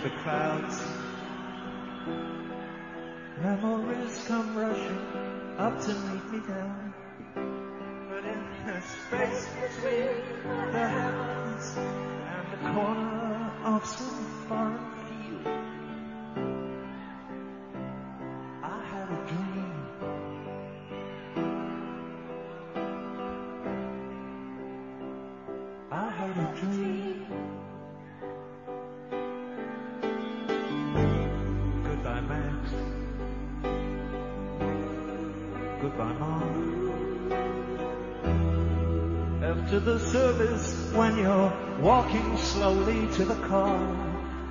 through the clouds. Memories come rushing up to meet me down. But in the space between the heavens and the corner of some foreign field, After the service, when you're walking slowly to the car,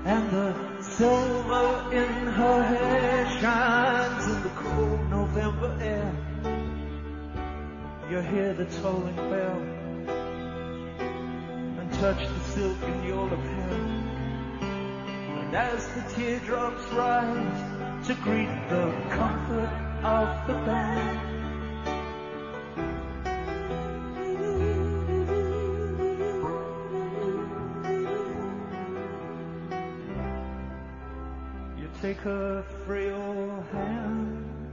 and the silver in her hair shines in the cold November air, you hear the tolling bell and touch the silk in your lapel. And as the teardrops rise to greet the comfort of the band, take her frail hand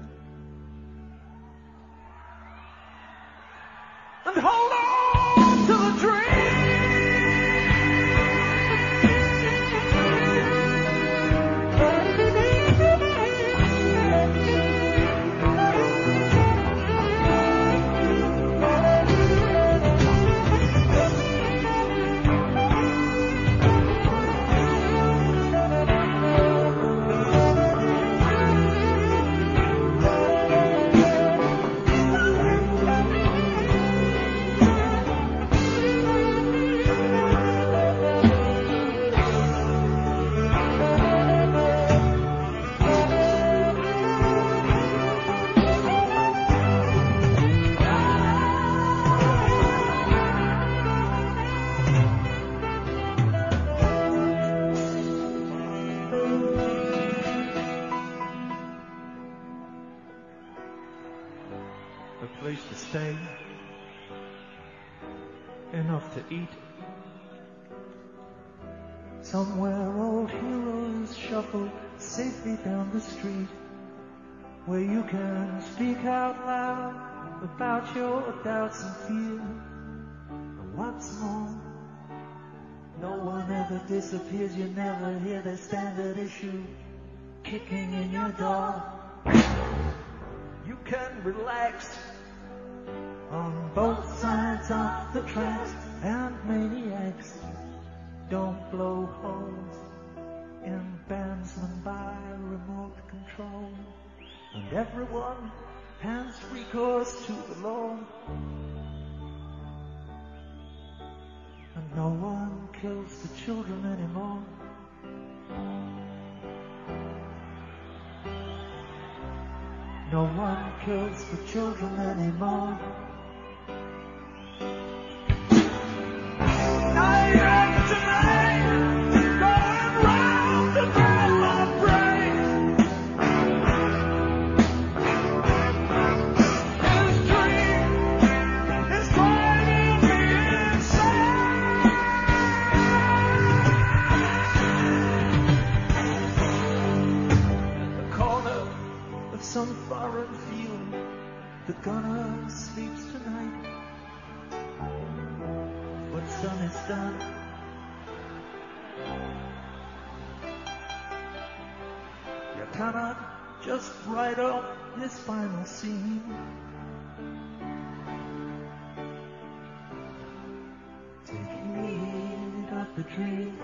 enough to eat. Somewhere old heroes shuffle safely down the street, where you can speak out loud about your doubts and fears. And what's more, no one ever disappears, you never hear the standard issue kicking in your door. You can relax on both sides of the tracks, and maniacs don't blow holes in bandsmen by remote control. And everyone has recourse to the law. And no one kills the children anymore. No one kills the children anymore. Done. You cannot just write off this final scene. Take heed of the dream.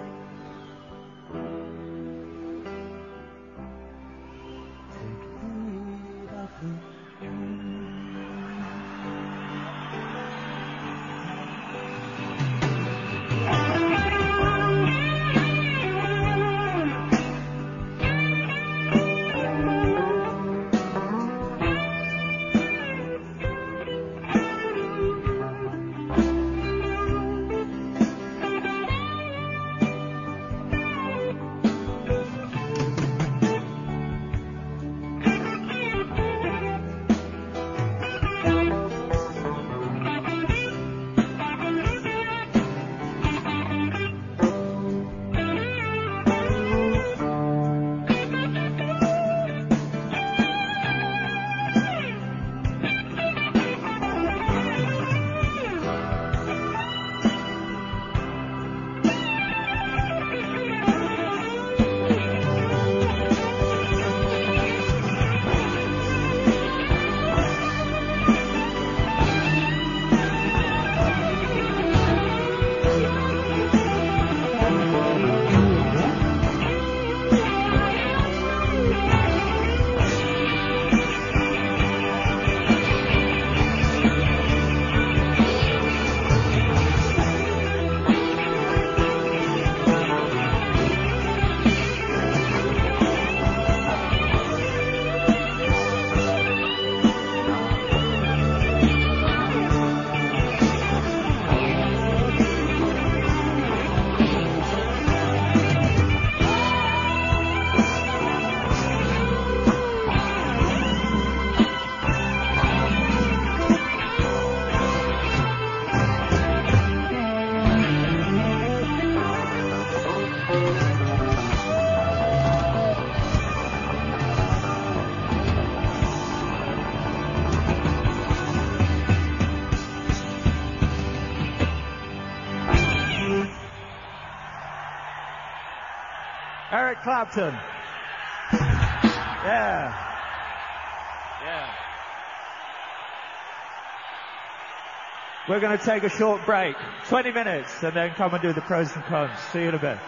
Eric Clapton. Yeah. Yeah. We're going to take a short break, 20 minutes, and then come and do the pros and cons. See you in a bit.